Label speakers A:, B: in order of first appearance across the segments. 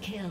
A: Kill.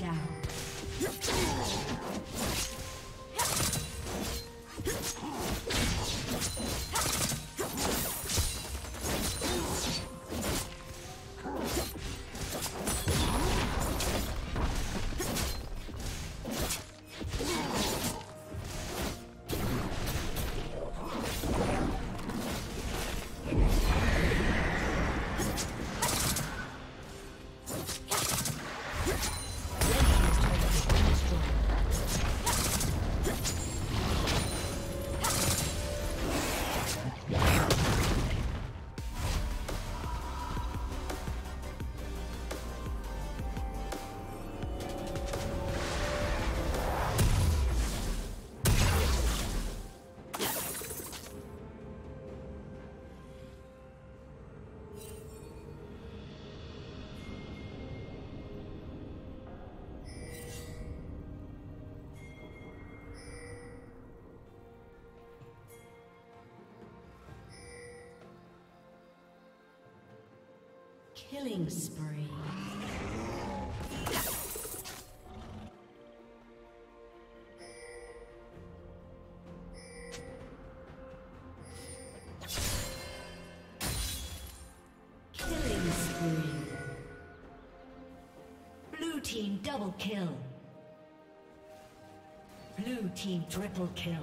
A: down. Killing spree. Killing spree. Blue team double kill. Blue team triple kill.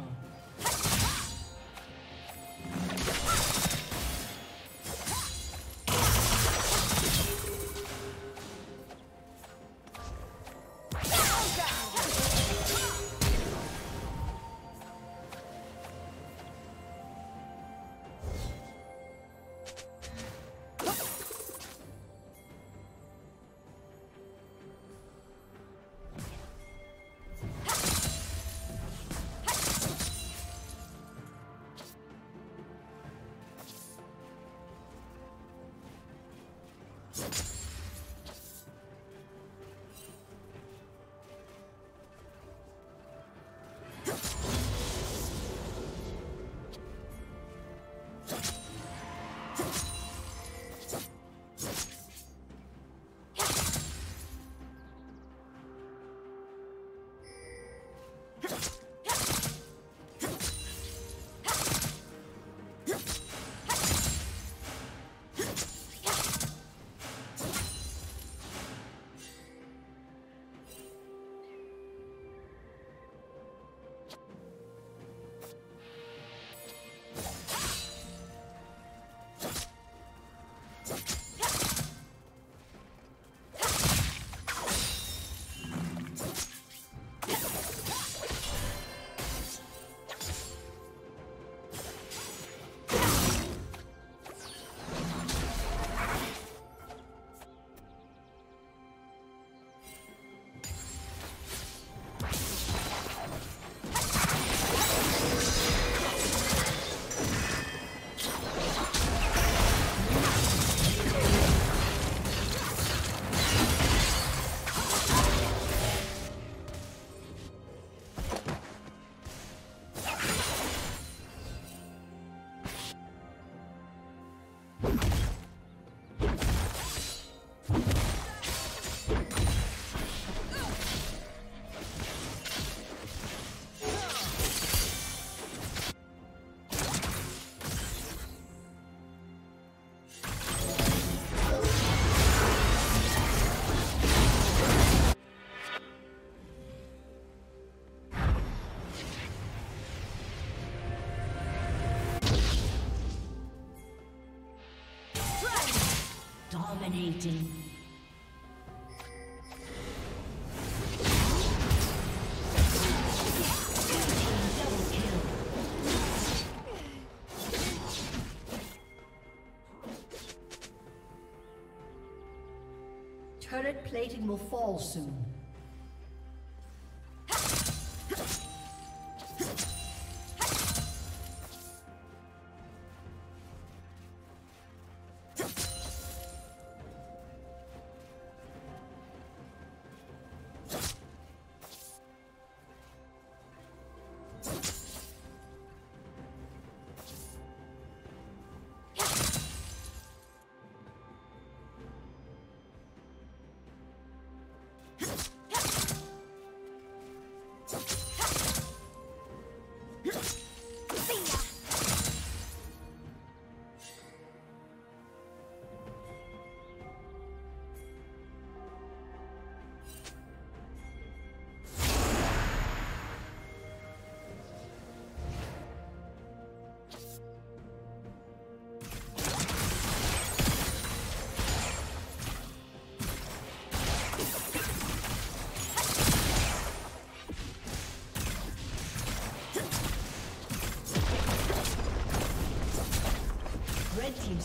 A: Dominating. Turret plating will fall soon.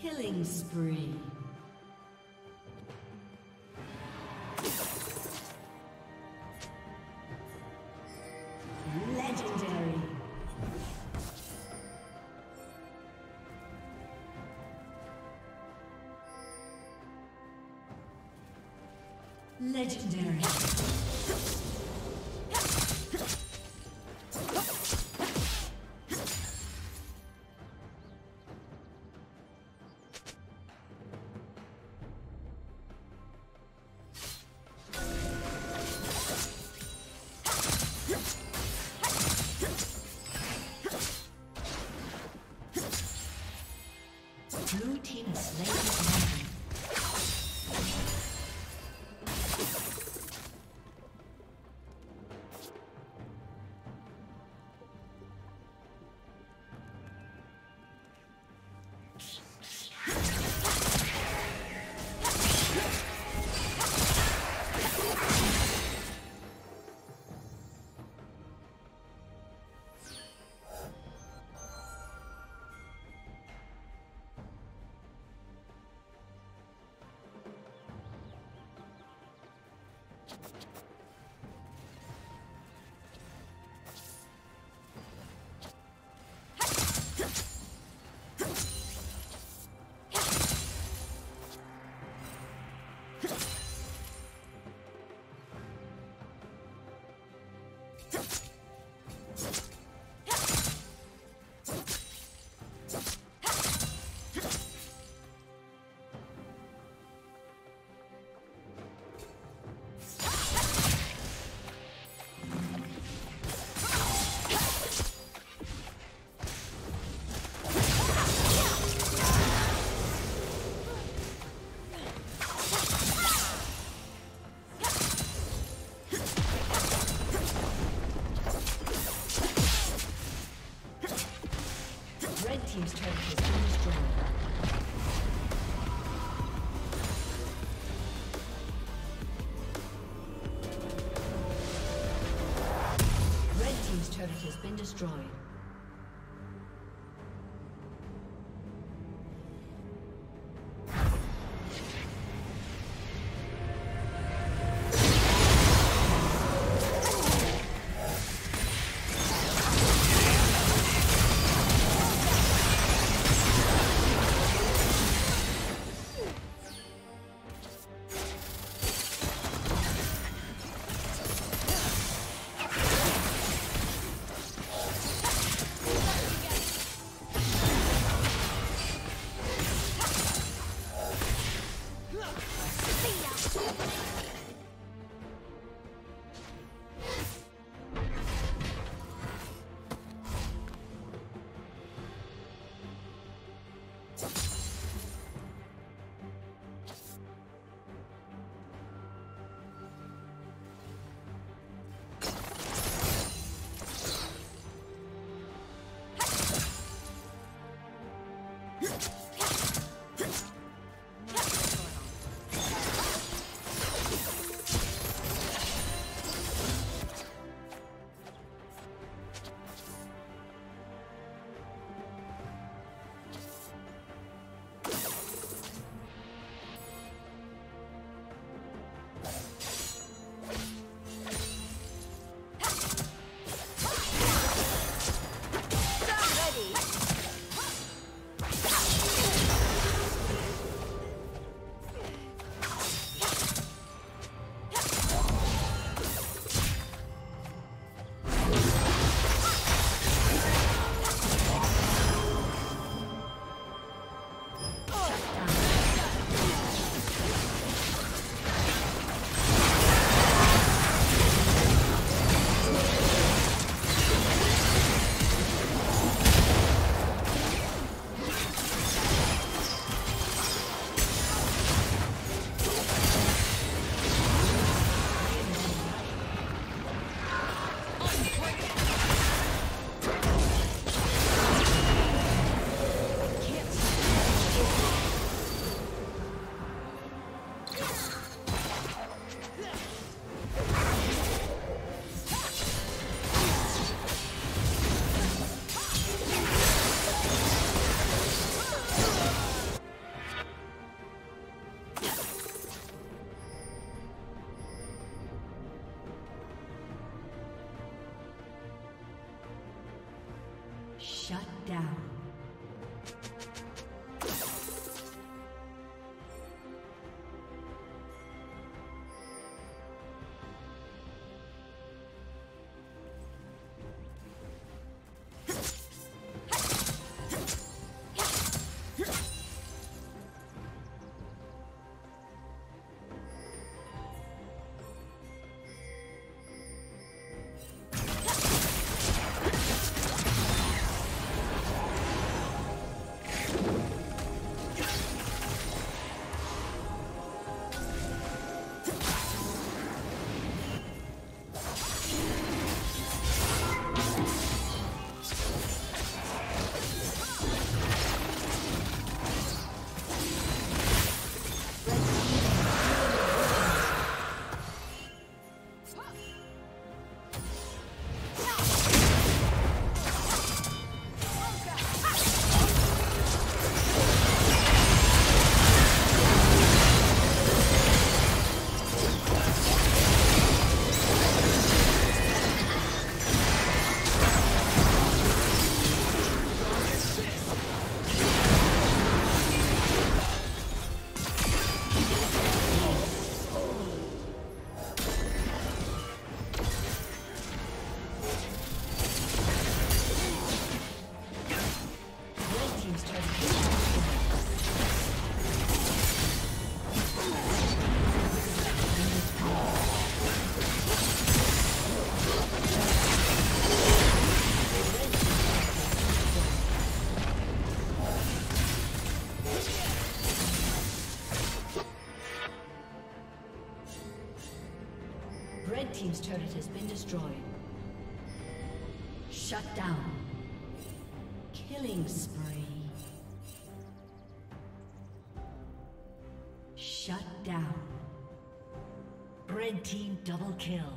A: Killing spree. Blue team has slain been destroyed. Team's turret has been destroyed. Shut down. Killing spree. Shut down. Red team double kill.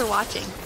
B: for watching.